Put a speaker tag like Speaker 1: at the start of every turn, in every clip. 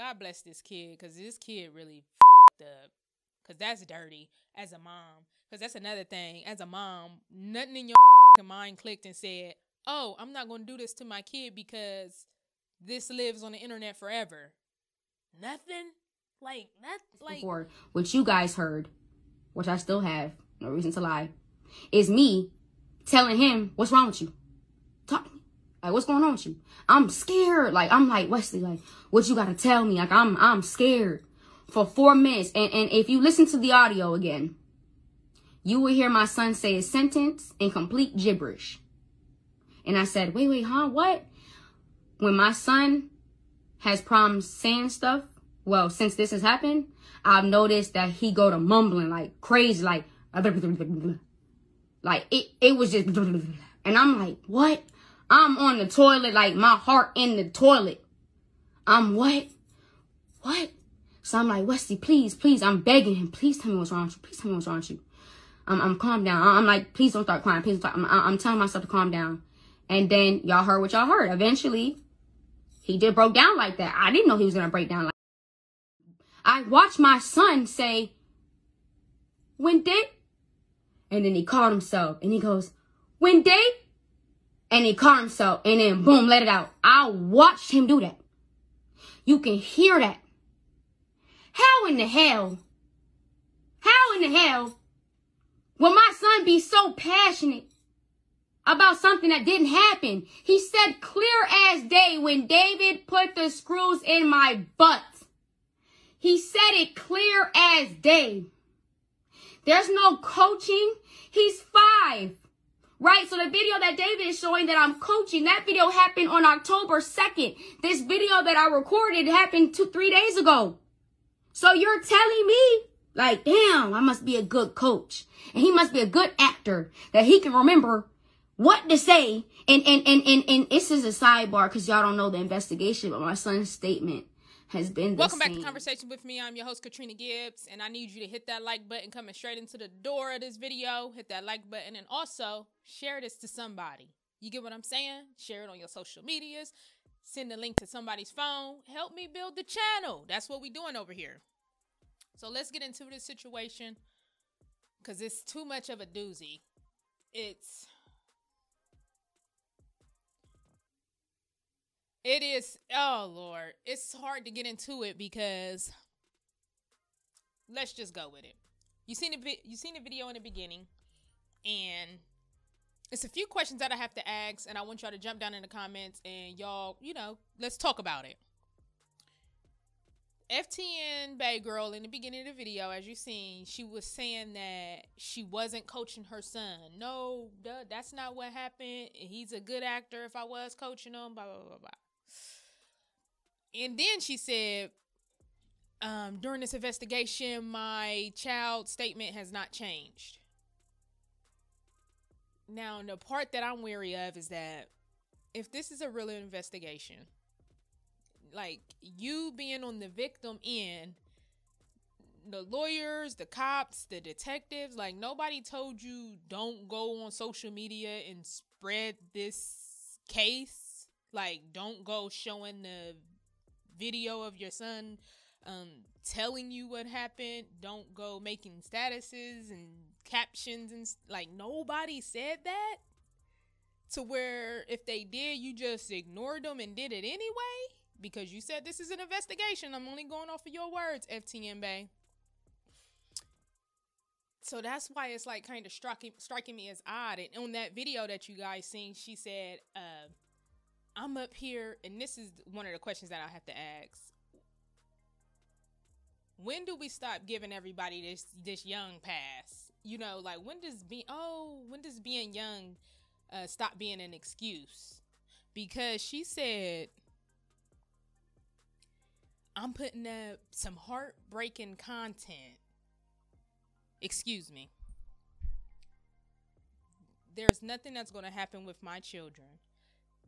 Speaker 1: God bless this kid because this kid really fed up. Because that's dirty as a mom. Because that's another thing. As a mom, nothing in your mind clicked and said, oh, I'm not going to do this to my kid because this lives on the internet forever. Nothing? Like, that, like.
Speaker 2: Before, what you guys heard, which I still have, no reason to lie, is me telling him, what's wrong with you? Like, what's going on with you? I'm scared. Like, I'm like, Wesley, like, what you gotta tell me? Like, I'm, I'm scared for four minutes. And, and if you listen to the audio again, you will hear my son say a sentence in complete gibberish. And I said, wait, wait, huh? What? When my son has problems saying stuff, well, since this has happened, I've noticed that he go to mumbling like crazy, like, like it, it was just, and I'm like, what? I'm on the toilet, like my heart in the toilet. I'm what? What? So I'm like, Wesley, please, please, I'm begging him, please tell me what's wrong with you. Please tell me what's wrong with you. I'm, I'm calm down. I'm like, please don't start crying. Please start. I'm, I'm telling myself to calm down. And then y'all heard what y'all heard. Eventually, he did broke down like that. I didn't know he was gonna break down like. I watched my son say, "When did?" And then he called himself, and he goes, "When did?" And he caught himself, and then boom, let it out. I watched him do that. You can hear that. How in the hell? How in the hell will my son be so passionate about something that didn't happen. He said clear as day when David put the screws in my butt. He said it clear as day. There's no coaching. He's five. Right? So the video that David is showing that I'm coaching, that video happened on October 2nd. This video that I recorded happened two, three days ago. So you're telling me, like, damn, I must be a good coach. And he must be a good actor that he can remember what to say. And and and and, and this is a sidebar because y'all don't know the investigation, but my son's statement has been
Speaker 1: Welcome
Speaker 2: same.
Speaker 1: back to Conversation with me. I'm your host, Katrina Gibbs, and I need you to hit that like button coming straight into the door of this video. Hit that like button and also share this to somebody. You get what I'm saying? Share it on your social medias. Send a link to somebody's phone. Help me build the channel. That's what we're doing over here. So let's get into this situation because it's too much of a doozy. It's It is. Oh Lord, it's hard to get into it because let's just go with it. You seen the you seen the video in the beginning, and it's a few questions that I have to ask, and I want y'all to jump down in the comments and y'all, you know, let's talk about it. FTN Bae Girl in the beginning of the video, as you seen, she was saying that she wasn't coaching her son. No, duh, that's not what happened. He's a good actor. If I was coaching him, blah blah blah blah. And then she said, um, during this investigation, my child statement has not changed. Now, the part that I'm weary of is that if this is a real investigation, like you being on the victim end, the lawyers, the cops, the detectives, like nobody told you don't go on social media and spread this case. Like, don't go showing the video of your son um, telling you what happened. Don't go making statuses and captions and like nobody said that. To where if they did, you just ignored them and did it anyway because you said this is an investigation. I'm only going off of your words, FTN Bae. So that's why it's like kind of striking striking me as odd. And on that video that you guys seen, she said, uh, I'm up here, and this is one of the questions that I have to ask. When do we stop giving everybody this this young pass? You know, like when does be oh when does being young uh, stop being an excuse? Because she said, I'm putting up some heartbreaking content. Excuse me. There's nothing that's going to happen with my children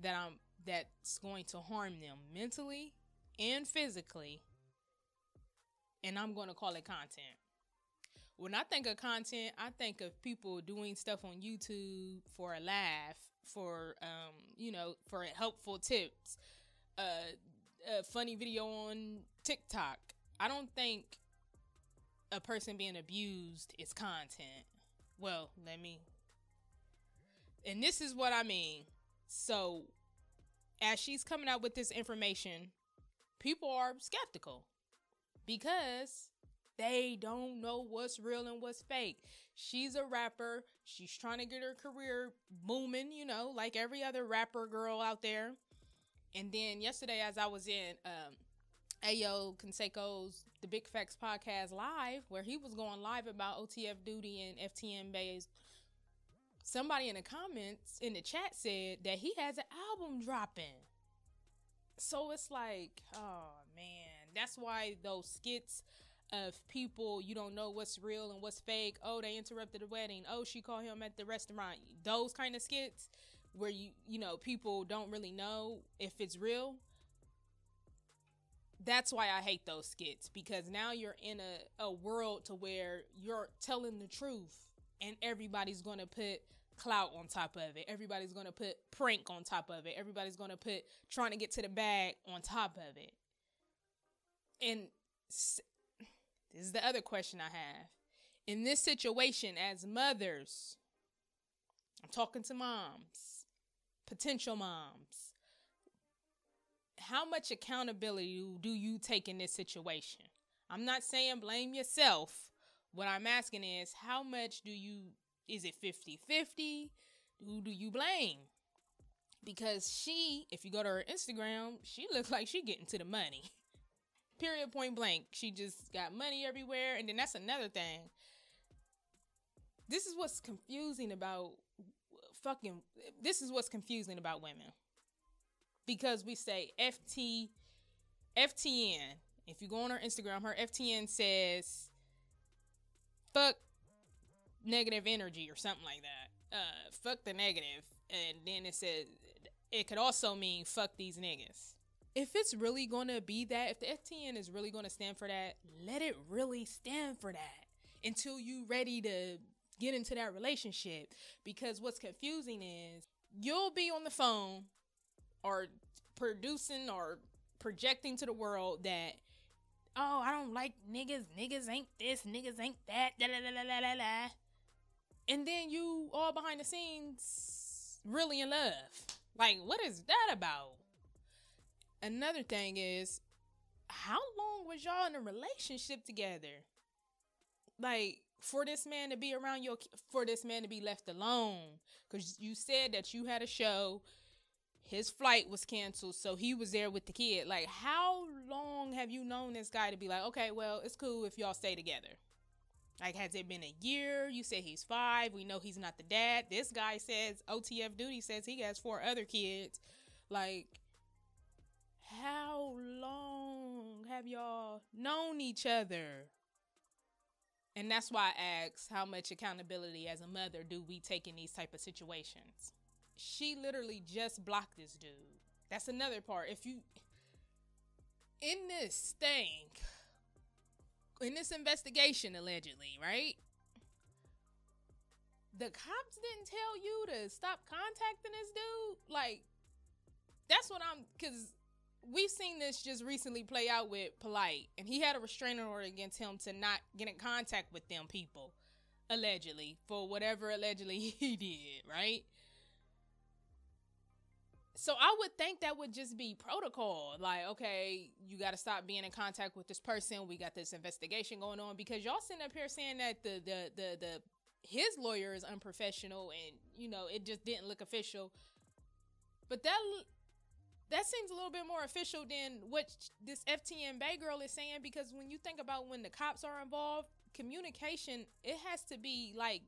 Speaker 1: that I'm that's going to harm them mentally and physically. And I'm going to call it content. When I think of content, I think of people doing stuff on YouTube for a laugh, for um, you know, for helpful tips. Uh a funny video on TikTok. I don't think a person being abused is content. Well, let me. And this is what I mean. So, as she's coming out with this information, people are skeptical because they don't know what's real and what's fake. She's a rapper. She's trying to get her career booming, you know, like every other rapper girl out there. And then yesterday, as I was in um, Ayo Canseco's The Big Facts podcast live, where he was going live about OTF Doodie and FTN Bae's, somebody in the comments in the chat said that he has an album dropping. So it's like, oh man, that's why those skits of people you don't know what's real and what's fake. Oh, they interrupted the wedding. Oh, she called him at the restaurant. Those kind of skits where you you know people don't really know if it's real that's why I hate those skits because now you're in a, a world to where you're telling the truth and everybody's to put clout on top of it. Everybody's to put prank on top of it. Everybody's to put trying to get to the bag on top of it. And this is the other question I have. In this situation, as mothers, I'm talking to moms potential moms, how much accountability do you take in this situation? I'm not saying blame yourself. What I'm asking is how much do you is it 50-50? Who do you blame? Because she, if you go to her Instagram, she looks like she getting to the money. Period point blank. She just got money everywhere. And then that's another thing. This is what's confusing about fucking this is what's confusing about women. Because we say FT FTN. If you go on her Instagram, her FTN says fuck negative energy or something like that. Uh fuck the negative. And then it says it could also mean fuck these niggas. If it's really gonna be that, if the FTN is really gonna stand for that, let it really stand for that until you ready to get into that relationship. Because what's confusing is you'll be on the phone or producing or projecting to the world that oh I don't like niggas. Niggas ain't this. Niggas ain't that. Da, da, da, da, da, da. and then you all behind the scenes really in love. Like what is that about another thing is how long was y'all in a relationship together? Like for this man to be around your for this man to be left alone. Because you said that you had a show. His flight was canceled so he was there with the kid. Like how long have you known this guy to be like okay well it's cool if y'all stay together. Like has it been a year? You say he's five. We know he's not the dad. This guy says otf doodie says he has four other kids. Like how long have y'all known each other and that's why I ask how much accountability as a mother do we take in these type of situations. She literally just blocked this dude. That's another part. If you in this thing, in this investigation allegedly, right? The cops didn't tell you to stop contacting this dude. Like that's what I'm cuz we've seen this just recently play out with Polite, and he had a restraining order against him to not get in contact with them people, allegedly, for whatever allegedly he did, right? So I would think that would just be protocol. Like, okay, you got to stop being in contact with this person. We got this investigation going on because y'all sitting up here saying that the the the the his lawyer is unprofessional and you know it just didn't look official. But that that seems a little bit more official than what this FTN Bae girl is saying because when you think about when the cops are involved, communication it has to be like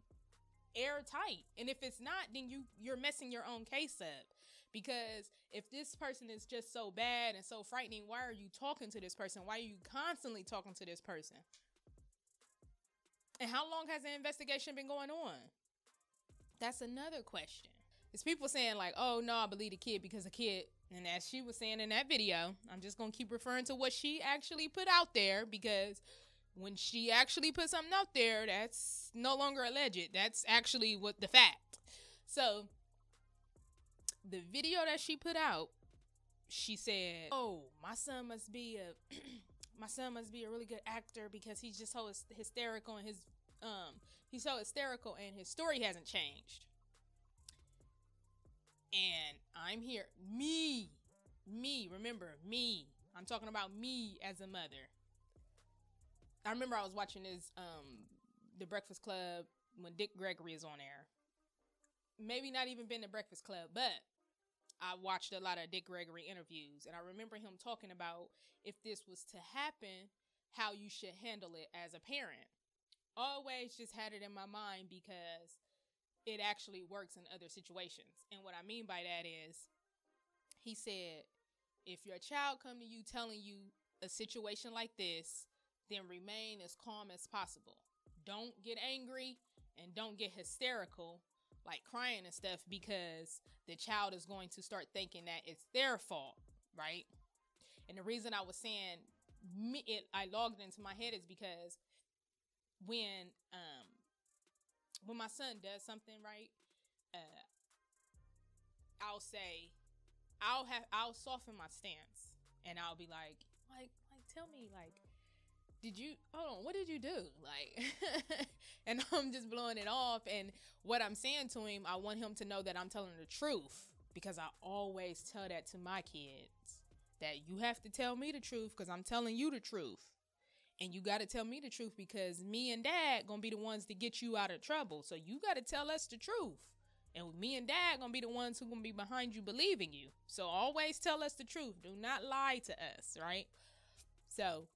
Speaker 1: airtight. And if it's not, then you you're messing your own case up. Because if this person is just so bad and so frightening, why are you talking to this person? Why are you constantly talking to this person? And how long has the investigation been going on? That's another question. It's people saying like, "Oh no, I believe the kid because the kid and as she was saying in that video, I'm just to keep referring to what she actually put out there because when she actually put something out there, that's no longer alleged. That's actually what the fact. So, the video that she put out, she said, "Oh, my son must be a my son must be a really good actor because he's just so hysterical and his um he's so hysterical and his story hasn't changed." And I'm here, me, me. Remember me. I'm talking about me as a mother. I remember I was watching this um the Breakfast Club when Dick Gregory is on air. Maybe not even been the Breakfast Club, but I watched a lot of Dick Gregory interviews, and I remember him talking about if this was to happen, how you should handle it as a parent. Always just had it in my mind because it actually works in other situations. And what I mean by that is, he said, if your child come to you telling you a situation like this, then remain as calm as possible. Don't get angry and don't get hysterical like crying and stuff because the child is going to start thinking that it's their fault, right? And the reason I was saying me, it, I logged into my head is because when um when my son does something right, uh, I'll say, I'll have I'll soften my stance and I'll be like, like, like, tell me, like, did you hold on what did you do? Like and i'm just blowing it off. And what i'm saying to him i want him to know that i'm telling the truth because i always tell that to my kids that you have to tell me the truth because i'm telling you the truth and you got to tell me the truth because me and dad gonna be the ones to get you out of trouble. So you got to tell us the truth. And me and dad gonna be the ones who gonna be behind you believing you. So always tell us the truth. Do not lie to us right? So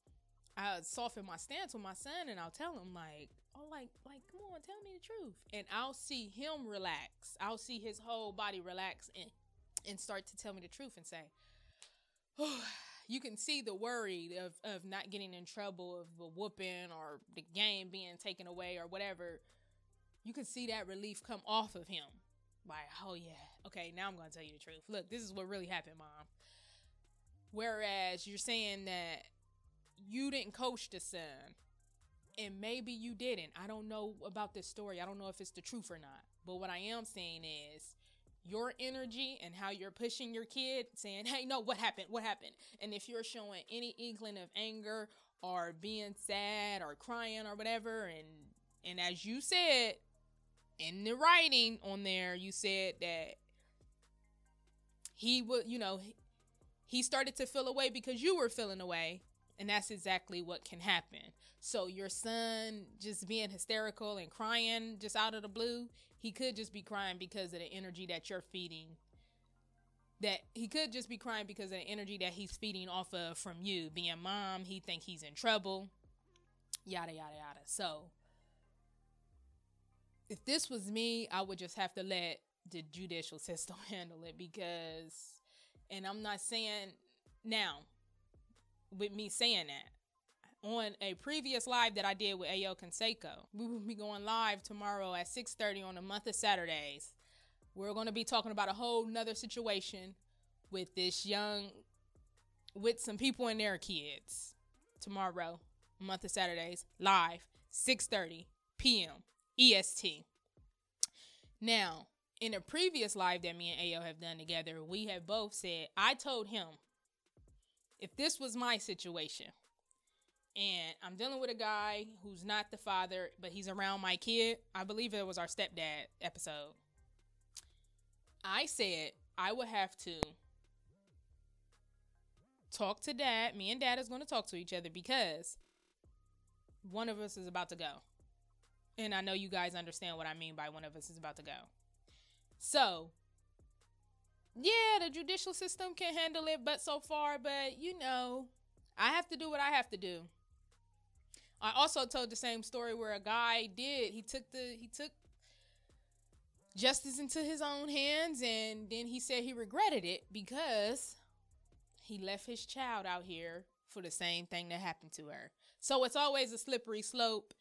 Speaker 1: I soften my stance with my son and I'll tell him like, oh, like, like, come on, tell me the truth. And I'll see him relax. I'll see his whole body relax and and start to tell me the truth and say, oh, you can see the worry of, of not getting in trouble, of a whooping or the game being taken away or whatever. You can see that relief come off of him. Like, oh yeah, okay, now I'm gonna tell you the truth. Look, this is what really happened, mom. Whereas you're saying that you didn't coach the son and maybe you didn't. I don't know about this story. I don't know if it's the truth or not. But what I am saying is your energy and how you're pushing your kid saying, "Hey, no, what happened? What happened?" And if you're showing any inkling of anger or being sad or crying or whatever and and as you said in the writing on there, you said that he would, you know, he started to feel away because you were feeling away and that's exactly what can happen. So your son just being hysterical and crying just out of the blue, he could just be crying because of the energy that you're feeding. That he could just be crying because of the energy that he's feeding off of from you. Being mom, he think he's in trouble. Yada yada yada. So if this was me, I would just have to let the judicial system handle it because and I'm not saying now with me saying that on a previous live that I did with Ayo Conseco. We will be going live tomorrow at 6:30 on the month of Saturdays. We're going to be talking about a whole nother situation with this young with some people and their kids tomorrow, month of Saturdays, live, 6:30 p.m. EST. Now, in a previous live that me and Ayo have done together, we have both said I told him if this was my situation and I'm dealing with a guy who's not the father, but he's around my kid, I believe it was our stepdad episode. I said I would have to talk to dad. Me and dad is going to talk to each other because one of us is about to go. And I know you guys understand what I mean by one of us is about to go. So yeah, the judicial system can handle it, but so far, but you know, I have to do what I have to do. I also told the same story where a guy did, he took the, he took justice into his own hands and then he said he regretted it because he left his child out here for the same thing that happened to her. So it's always a slippery slope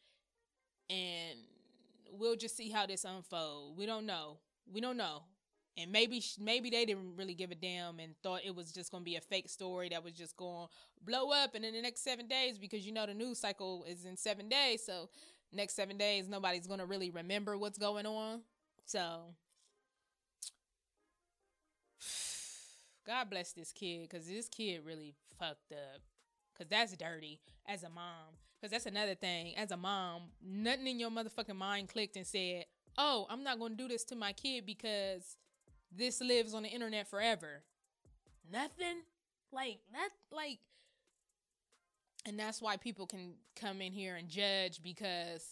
Speaker 1: and we'll just see how this unfolds. We don't know. We don't know and maybe maybe they didn't really give a damn and thought it was just going to be a fake story that was just going to blow up and in the next 7 days because you know the news cycle is in 7 days so next 7 days nobody's going to really remember what's going on so God bless this kid because this kid really fucked up. Because that's dirty as a mom. Because that's another thing. As a mom, nothing in your motherfucking mind clicked and said, oh, I'm not going to do this to my kid because this lives on the internet forever. Nothing. Like, that, like, and that's why people can come in here and judge because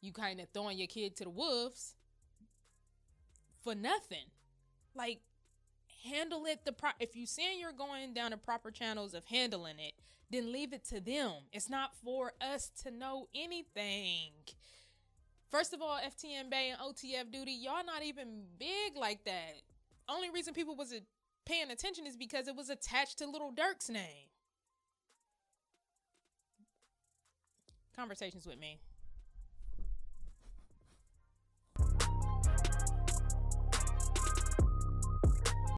Speaker 1: you kind of throwing your kid to the wolves for nothing. Like, handle it the pro if you saying you're going down the proper channels of handling it then leave it to them it's not for us to know anything first of all ftn bae and otf doodie y'all not even big like that only reason people was paying attention is because it was attached to Lil Durk's name. Conversations with me